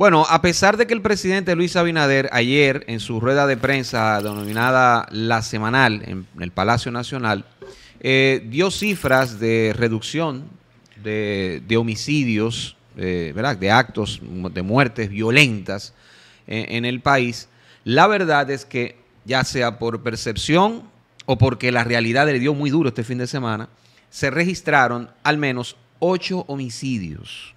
Bueno, a pesar de que el presidente Luis Abinader ayer en su rueda de prensa denominada La Semanal en el Palacio Nacional eh, dio cifras de reducción de, homicidios, eh, de actos, de muertes violentas en el país, la verdad es que ya sea por percepción o porque la realidad le dio muy duro este fin de semana, se registraron al menos ocho homicidios,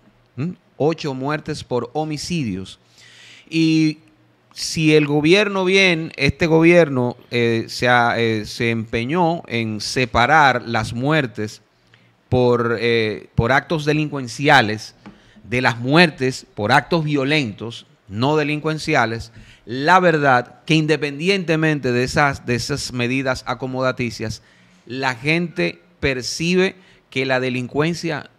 ocho muertes por homicidios. Y si el gobierno bien, este gobierno eh, se, eh, se, empeñó en separar las muertes por, eh, por actos delincuenciales de las muertes por actos violentos, no delincuenciales, la verdad que independientemente de esas, de esas medidas acomodaticias, la gente percibe que la delincuencia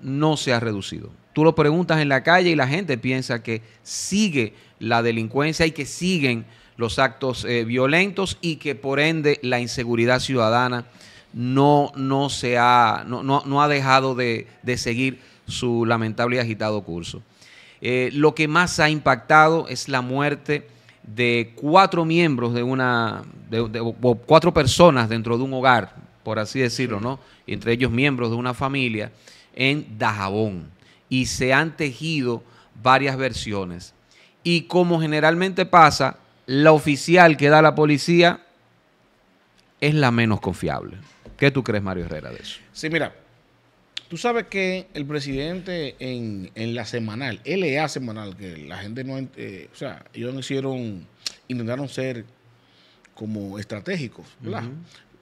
no se ha reducido. Tú lo preguntas en la calle y la gente piensa que sigue la delincuencia y que siguen los actos eh, violentos y que por ende la inseguridad ciudadana no, no, se ha, no, no, ha dejado de, de seguir su lamentable y agitado curso. Eh, lo que más ha impactado es la muerte de cuatro miembros de una, de, cuatro personas dentro de un hogar, por así decirlo, ¿no? Entre ellos miembros de una familia en Dajabón. Y se han tejido varias versiones. Y como generalmente pasa, la oficial que da la policía es la menos confiable. ¿Qué tú crees, Mario Herrera, de eso? Sí, mira, Tú sabes que el presidente en, la semanal, LA semanal, que la gente no, eh, o sea, ellos no hicieron, intentaron ser como estratégicos, ¿verdad?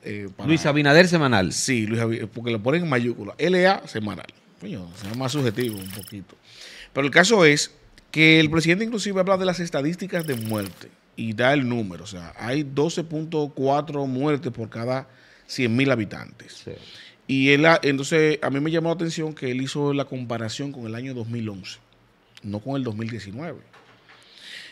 Eh, Luis Abinader semanal. Sí, Luis Abinader, porque lo ponen en mayúscula, LA semanal. Coño, más subjetivo un poquito. Pero el caso es que el presidente inclusive habla de las estadísticas de muerte y da el número, o sea, hay 12.4 muertes por cada 100 mil habitantes. Sí. Y él, entonces, a mí me llamó la atención que él hizo la comparación con el año 2011, no con el 2019.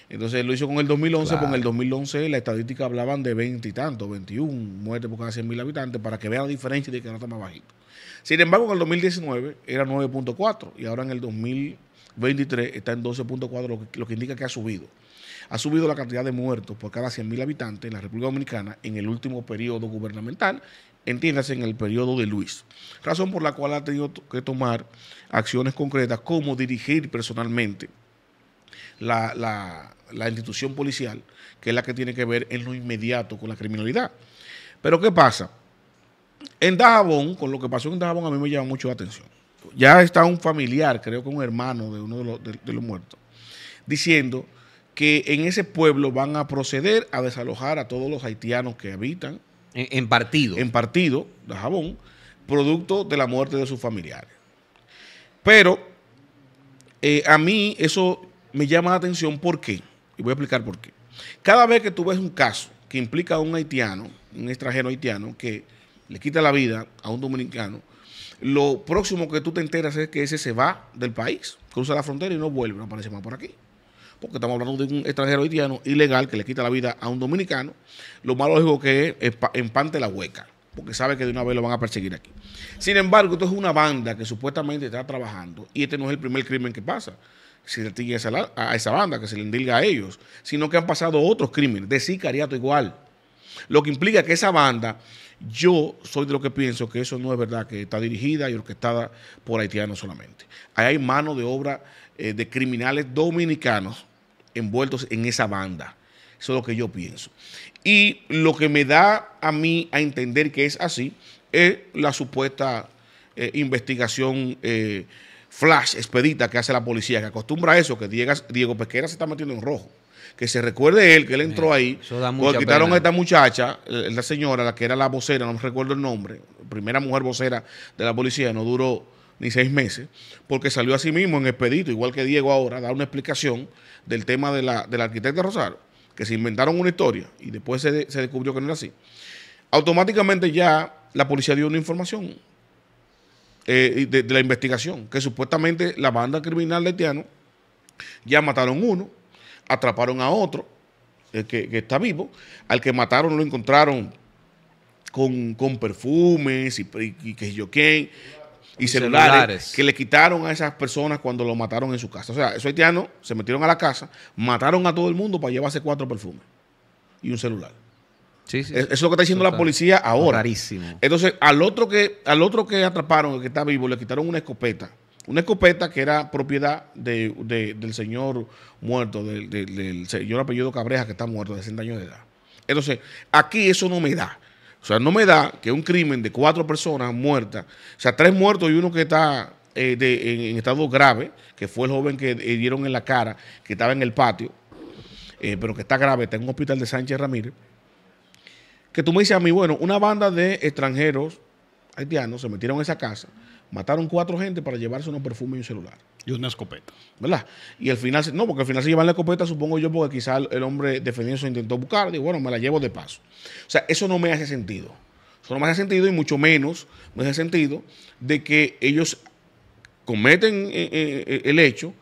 Entonces lo hizo con el 2011, porque en el 2011 la estadística hablaban de 20 y tanto, 21 muertes por cada 100 mil habitantes, para que vean la diferencia de que no está más bajito. Sin embargo, en el 2019 era 9.4 y ahora en el 2023 está en 12.4, lo que, lo que indica que ha subido. Ha subido la cantidad de muertos por cada 100 mil habitantes en la República Dominicana en el último periodo gubernamental entiéndase en el periodo de Luis, razón por la cual ha tenido que tomar acciones concretas como dirigir personalmente la, institución policial, que es la que tiene que ver en lo inmediato con la criminalidad. Pero ¿qué pasa? En Dajabón, con lo que pasó en Dajabón, a mí me llama mucho la atención. Ya está un familiar, creo que un hermano de uno de los, de los muertos, diciendo que en ese pueblo van a proceder a desalojar a todos los haitianos que habitan en, partido. En partido de Jabón, producto de la muerte de sus familiares. Pero eh, a mí eso me llama la atención, ¿por qué? Y voy a explicar por qué. Cada vez que tú ves un caso que implica a un haitiano, un extranjero haitiano, que le quita la vida a un dominicano, lo próximo que tú te enteras es que ese se va del país, cruza la frontera y no vuelve, no aparece más por aquí porque estamos hablando de un extranjero haitiano ilegal que le quita la vida a un dominicano, lo más lógico que es empante la hueca, porque sabe que de una vez lo van a perseguir aquí. Sin embargo, esto es una banda que supuestamente está trabajando y este no es el primer crimen que pasa. Se le tiene a esa banda, que se le indilga a ellos, sino que han pasado otros crímenes de sicariato igual. Lo que implica que esa banda, yo soy de lo que pienso que eso no es verdad, que está dirigida y orquestada por haitianos solamente. Ahí hay mano de obra eh, de criminales dominicanos envueltos en esa banda. Eso es lo que yo pienso. Y lo que me da a mí a entender que es así es la supuesta eh, investigación eh, flash, expedita que hace la policía, que acostumbra a eso, que Diego, Diego Pesquera se está metiendo en rojo. Que se recuerde él, que él entró ahí, porque quitaron a esta muchacha, la señora, la que era la vocera, no me recuerdo el nombre, primera mujer vocera de la policía, no duró ni seis meses, porque salió a sí mismo en expedito, igual que Diego ahora, a dar una explicación del tema de la, del arquitecto Rosario, que se inventaron una historia y después se, descubrió que no era así. Automáticamente ya la policía dio una información eh, de, la investigación, que supuestamente la banda criminal de Haitiano ya mataron uno, atraparon a otro, eh, que, está vivo, al que mataron lo encontraron con, perfumes y, y que yo qué y celulares, que le quitaron a esas personas cuando lo mataron en su casa. O sea, esos haitianos se metieron a la casa, mataron a todo el mundo para llevarse cuatro perfumes y un celular. Sí, sí, Eso es lo que está diciendo la policía ahora. Rarísimo. Entonces, al otro que, al otro que atraparon, el que está vivo, le quitaron una escopeta. Una escopeta que era propiedad del señor muerto, del, señor apellido Cabreja, que está muerto de 60 años de edad. Entonces, aquí eso no me da. O sea, no me da que un crimen de cuatro personas muertas, o sea, tres muertos y uno que está eh, en, estado grave, que fue el joven que dieron en la cara, que estaba en el patio, eh, pero que está grave, está en un hospital de Sánchez Ramírez, que tú me dices a mí, bueno, una banda de extranjeros haitianos se metieron en esa casa, mataron cuatro gente para llevarse unos perfumes y un celular. Y una escopeta. ¿Verdad? Y al final, no, porque al final se llevan la escopeta, supongo yo, porque quizá el hombre defendiendo se intentó buscar, y bueno, me la llevo de paso. O sea, eso no me hace sentido. Eso no me hace sentido y mucho menos me hace sentido de que ellos cometen eh, eh, el hecho,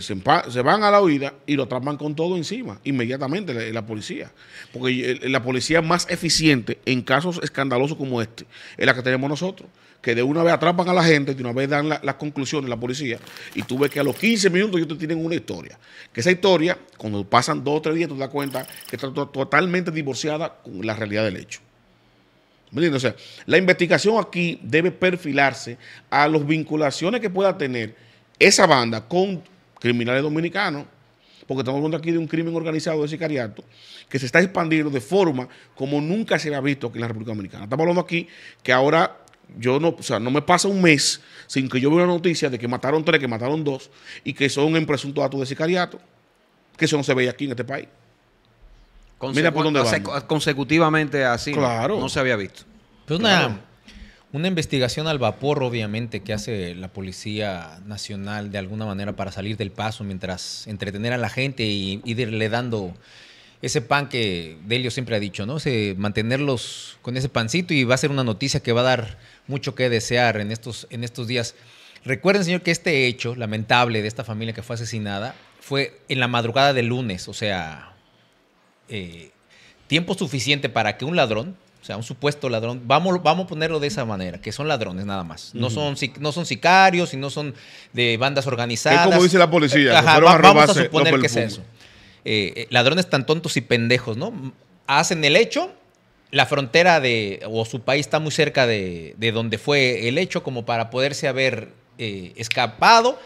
se, van a la huida y lo atrapan con todo encima, inmediatamente la, policía. Porque la policía más eficiente en casos escandalosos como este es la que tenemos nosotros que de una vez atrapan a la gente, de una vez dan las conclusiones la policía, y tú ves que a los 15 minutos ellos te tienen una historia. Que esa historia, cuando pasan dos o tres días, tú te das cuenta que está totalmente divorciada con la realidad del hecho. O sea, la investigación aquí debe perfilarse a las vinculaciones que pueda tener esa banda con criminales dominicanos, porque estamos hablando aquí de un crimen organizado de sicariato que se está expandiendo de forma como nunca se había visto aquí en la República Dominicana. Estamos hablando aquí que ahora yo no, o sea, no me pasa un mes sin que yo vea una noticia de que mataron tres, que mataron dos, y que son en presunto acto de sicariato, que eso no se ve aquí en este país. Mira por dónde va. Consecutivamente así claro. no se había visto. Pues una, una investigación al vapor, obviamente, que hace la Policía Nacional de alguna manera para salir del paso mientras entretener a la gente y, irle dando ese pan que Delio siempre ha dicho, ¿no? mantenerlos con ese pancito y va a ser una noticia que va a dar mucho que desear en estos, en estos días. Recuerden, señor, que este hecho lamentable de esta familia que fue asesinada fue en la madrugada del lunes, o sea, eh, tiempo suficiente para que un ladrón, o sea, un supuesto ladrón, vamos, vamos a ponerlo de esa manera, que son ladrones nada más. No, son, no son sicarios y no son de bandas organizadas. Es como dice la policía. vamos a suponer que es eso. Eh, eh, ladrones tan tontos y pendejos, ¿no? Hacen el hecho, la frontera de, o su país está muy cerca de, donde fue el hecho como para poderse haber eh, escapado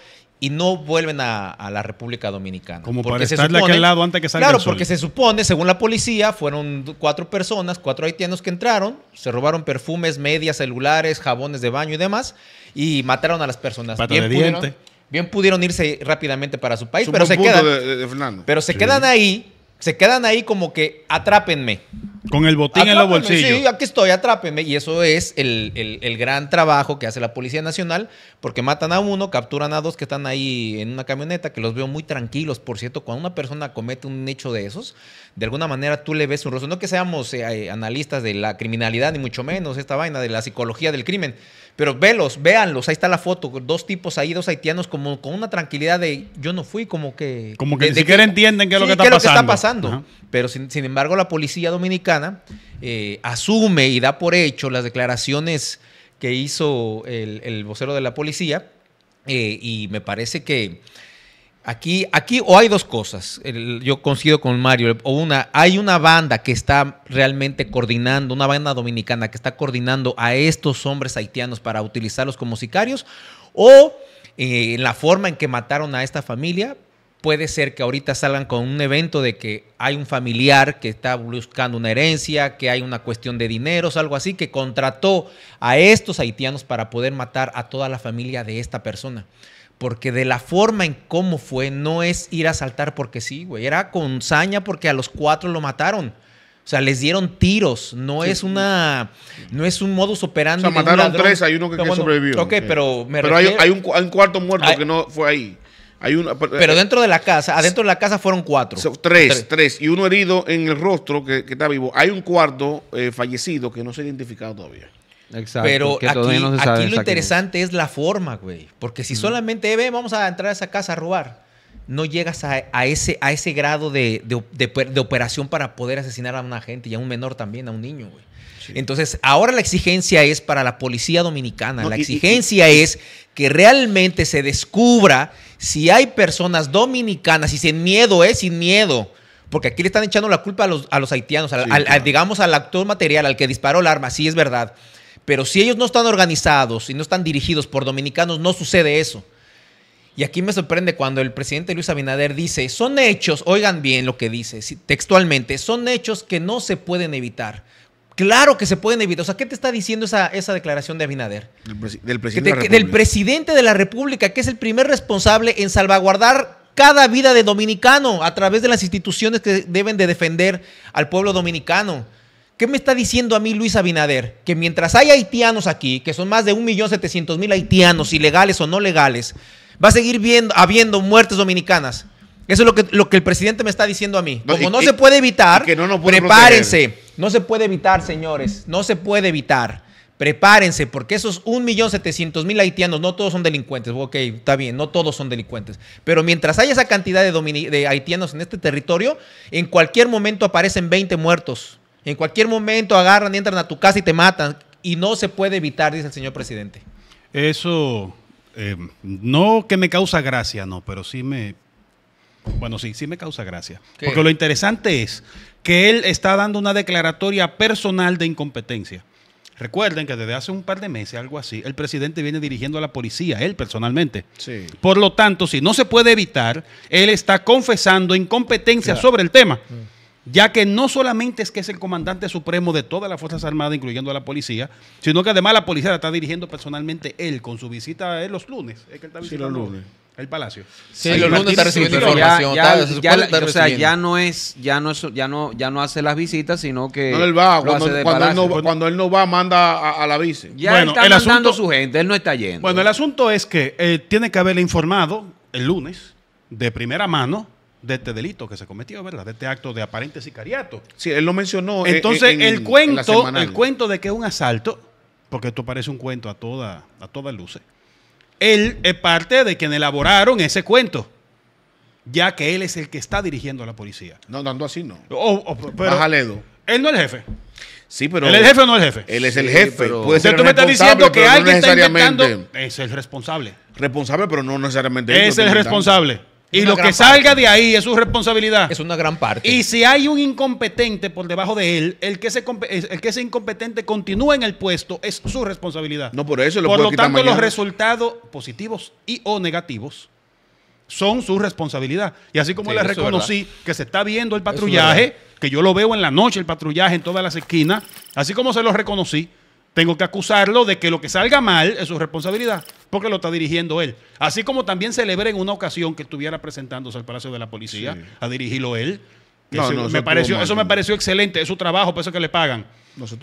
y no vuelven a, la República Dominicana. Como para estar de aquel lado antes que salga Claro, porque se supone, según la policía, fueron cuatro personas, cuatro haitianos que entraron, se robaron perfumes, medias, celulares, jabones de baño y demás, y mataron a las personas. Pata de diente. Bien pudieron irse rápidamente para su país, pero se, quedan, pero se quedan ahí, se quedan ahí como que atrápenme. Con el botín en los bolsillos. Sí, aquí estoy, atrápenme. Y eso es el, gran trabajo que hace la Policía Nacional, porque matan a uno, capturan a dos que están ahí en una camioneta, que los veo muy tranquilos. Por cierto, cuando una persona comete un hecho de esos, de alguna manera tú le ves un rostro. No que seamos eh, analistas de la criminalidad, ni mucho menos esta vaina de la psicología del crimen pero velos, véanlos, ahí está la foto, dos tipos ahí, dos haitianos, como con una tranquilidad de yo no fui, como que. Como que ni siquiera entienden qué es lo que está pasando. Lo que está pasando. Pero sin, embargo, la policía dominicana eh, asume y da por hecho las declaraciones que hizo el, vocero de la policía. Eh, y me parece que Aquí, aquí o hay dos cosas, yo coincido con Mario, o una, hay una banda que está realmente coordinando, una banda dominicana que está coordinando a estos hombres haitianos para utilizarlos como sicarios, o eh, en la forma en que mataron a esta familia, puede ser que ahorita salgan con un evento de que hay un familiar que está buscando una herencia, que hay una cuestión de dineros, algo así, que contrató a estos haitianos para poder matar a toda la familia de esta persona porque de la forma en cómo fue, no es ir a saltar porque sí, güey. Era con saña porque a los cuatro lo mataron. O sea, les dieron tiros. No es una. No es un modus operandi. O sea, mataron tres, hay uno que, sobrevivió. Ok, pero me Pero hay, un, cuarto muerto que no fue ahí. Hay una, pero eh, dentro de la casa, adentro de la casa fueron cuatro. Tres, tres, Y uno herido en el rostro que, está vivo. Hay un cuarto eh, fallecido que no se ha identificado todavía. Pero aquí, lo interesante es la forma, güey. Porque si solamente ve, vamos a entrar a esa casa a robar. no llegas a, ese, a ese grado de, operación para poder asesinar a una gente y a un menor también, a un niño, güey. Entonces, ahora la exigencia es para la policía dominicana. la exigencia es que realmente se descubra si hay personas dominicanas y sin miedo, ¿eh? Sin miedo. Porque aquí le están echando la culpa a los, a los haitianos, digamos al actor material, al que disparó el arma, sí es verdad. Pero si ellos no están organizados y no están dirigidos por dominicanos, no sucede eso. Y aquí me sorprende cuando el presidente Luis Abinader dice, son hechos, oigan bien lo que dice textualmente, son hechos que no se pueden evitar. Claro que se pueden evitar. O sea, ¿qué te está diciendo esa, esa declaración de Abinader? Del, presidente de del presidente de la República, que es el primer responsable en salvaguardar cada vida de dominicano a través de las instituciones que deben de defender al pueblo dominicano. ¿Qué me está diciendo a mí Luis Abinader? Que mientras hay haitianos aquí, que son más de 1.700.000 haitianos, ilegales o no legales, va a seguir viendo, habiendo muertes dominicanas. Eso es lo que, lo que el presidente me está diciendo a mí. Como no se puede evitar, prepárense. No se puede evitar, señores. No se puede evitar. Prepárense, porque esos 1.700.000 haitianos, no todos son delincuentes. Ok, está bien, no todos son delincuentes. Pero mientras haya esa cantidad de, de haitianos en este territorio, en cualquier momento aparecen 20 muertos. En cualquier momento agarran, entran a tu casa y te matan. Y no se puede evitar, dice el señor presidente. Eso eh, no que me causa gracia, no, pero sí me... Bueno, sí, sí me causa gracia. Porque lo interesante es que él está dando una declaratoria personal de incompetencia. Recuerden que desde hace un par de meses, algo así, el presidente viene dirigiendo a la policía, él personalmente. Sí. Por lo tanto, si no se puede evitar, él está confesando incompetencia sobre el tema. Mm ya que no solamente es que es el comandante supremo de todas las Fuerzas Armadas, incluyendo a la policía, sino que además la policía la está dirigiendo personalmente él con su visita los lunes. Es que él está sí, los lunes. El Palacio. Sí, los lunes está recibiendo información. o sea, ya no es, ya no ya no, ya no hace las visitas, sino que no él va cuando, él no, cuando, él no, va manda a, la vice. Ya bueno, está el mandando su gente, él no está yendo. Bueno, el asunto es que eh, tiene que haberle informado el lunes de primera mano de este delito que se cometió, ¿verdad? De este acto de aparente sicariato. Sí, él lo mencionó. Entonces, el cuento, el cuento de que es un asalto, porque esto parece un cuento a toda, a todas luces, él es parte de quien elaboraron ese cuento, ya que él es el que está dirigiendo a la policía. No, dando así no. O, pero, Él no es el jefe. Sí, pero. ¿Él es el jefe o no es el jefe? Él es el jefe. Pero, Puede ser tú me estás diciendo que alguien está intentando. Es el responsable. Responsable, pero no necesariamente. Es el responsable. Y lo que salga de ahí es su responsabilidad. Es una gran parte. Y si hay un incompetente por debajo de él, el que ese, el que ese incompetente continúe en el puesto es su responsabilidad. No, por eso lo Por lo tanto, los resultados positivos y o negativos son su responsabilidad. Y así como le reconocí que se está viendo el patrullaje, que yo lo veo en la noche, el patrullaje en todas las esquinas, así como se lo reconocí, tengo que acusarlo de que lo que salga mal es su responsabilidad, porque lo está dirigiendo él. Así como también celebré en una ocasión que estuviera presentándose al Palacio de la Policía a dirigirlo él. eso, me pareció, eso me pareció excelente, es su trabajo, por eso que le pagan.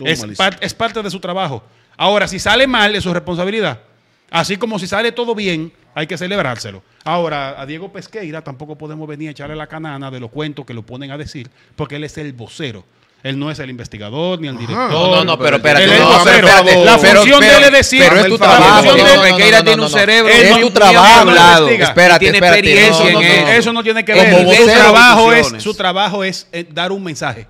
es, es parte de su trabajo. Ahora, si sale mal, es su responsabilidad. Así como si sale todo bien, hay que celebrárselo. Ahora, a Diego Pesqueira tampoco podemos venir a echarle la canana de los cuentos que lo ponen a decir, porque él es el vocero él no es el investigador ni el director. No, no, no, pero espérate. la función de él es decir. Pero es tu trabajo. Pequeira tiene un cerebro. Es tu trabajo. Espérate, tiene experiencia en eso. Eso no tiene que ver. Su trabajo es, su trabajo es dar un mensaje.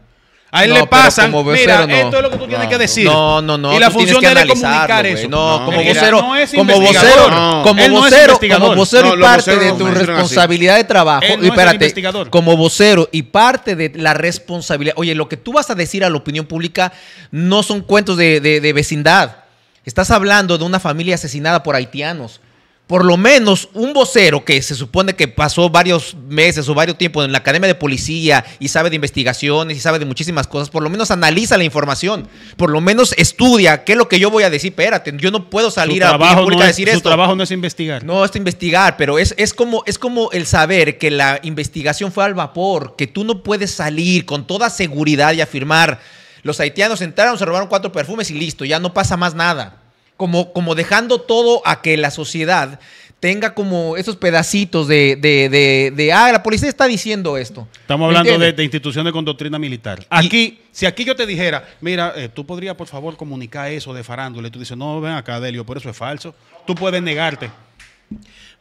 A él le pasan, mira, esto es lo que tú tienes que decir. No, no, no. Y la función de él es comunicar eso. No, como vocero, como vocero, como vocero, como vocero y parte de tu responsabilidad de trabajo. Y espérate, como vocero y parte de la responsabilidad. Oye, lo que tú vas a decir a la opinión pública no son cuentos de vecindad. Estás hablando de una familia asesinada por haitianos por lo menos un vocero que se supone que pasó varios meses o varios tiempos en la academia de policía y sabe de investigaciones y sabe de muchísimas cosas, por lo menos analiza la información, por lo menos estudia qué es lo que yo voy a decir. Espérate, yo no puedo salir a la pública a decir esto. Su trabajo no es investigar. No, es investigar, pero es, es, como, es como el saber que la investigación fue al vapor, que tú no puedes salir con toda seguridad y afirmar, los haitianos entraron, se robaron cuatro perfumes y listo, ya no pasa más nada como, como dejando todo a que la sociedad tenga como esos pedacitos de, de, de, ah, la policía está diciendo esto. Estamos hablando de, instituciones con doctrina militar. Aquí, si aquí yo te dijera, mira, eh, tú podrías por favor comunicar eso de farándula, y tú dices, no, ven acá, Delio, por eso es falso. Tú puedes negarte.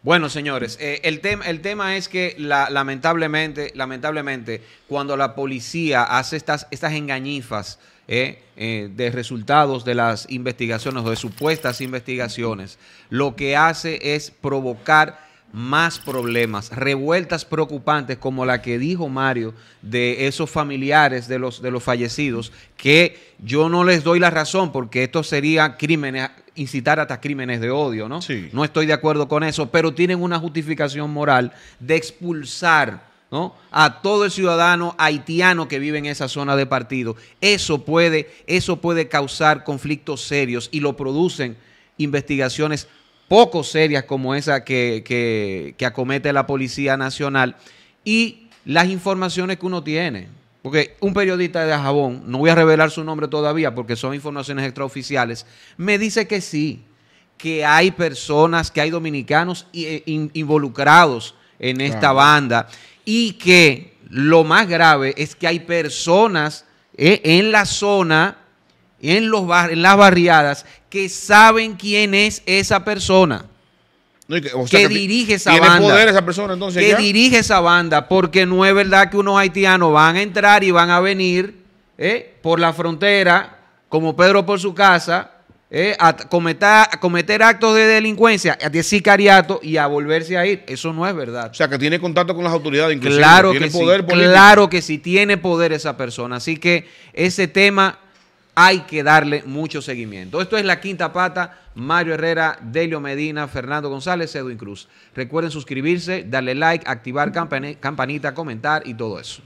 Bueno, señores, eh, el, tema, el tema es que la- lamentablemente, lamentablemente, cuando la policía hace estas, estas engañifas eh, eh, de resultados de las investigaciones o de supuestas investigaciones, lo que hace es provocar más problemas, revueltas preocupantes como la que dijo Mario de esos familiares de los, de los fallecidos, que yo no les doy la razón porque esto sería crímenes, incitar hasta crímenes de odio, ¿no? Sí. No estoy de acuerdo con eso, pero tienen una justificación moral de expulsar ¿no? a todo el ciudadano haitiano que vive en esa zona de partido. Eso puede, eso puede causar conflictos serios y lo producen investigaciones poco serias como esa que, que- que acomete la Policía Nacional y las informaciones que uno tiene. Porque un periodista de Jabón, no voy a revelar su nombre todavía porque son informaciones extraoficiales, me dice que sí, que hay personas, que hay dominicanos eh, in- involucrados en esta Claro. banda y que lo más grave es que hay personas eh, en la zona, en, los bar- en las barriadas, que saben quién es esa persona No, que, o que ti- dirige esa tiene banda. poder esa persona entonces que ya? dirige esa banda, porque no es verdad que unos haitianos van a entrar y van a venir eh, por la frontera, como Pedro por su casa, eh, a cometer, a cometer actos de delincuencia, de sicariato y a volverse a ir. Eso no es verdad. O sea, que tiene contacto con las autoridades inclusive. Claro tiene que poder sí, político. claro que sí, tiene poder esa persona. Así que ese tema hay que darle mucho seguimiento. Esto es La Quinta Pata, Mario Herrera, Delio Medina, Fernando González, Edwin Cruz. Recuerden suscribirse, darle like, activar campanita, comentar y todo eso.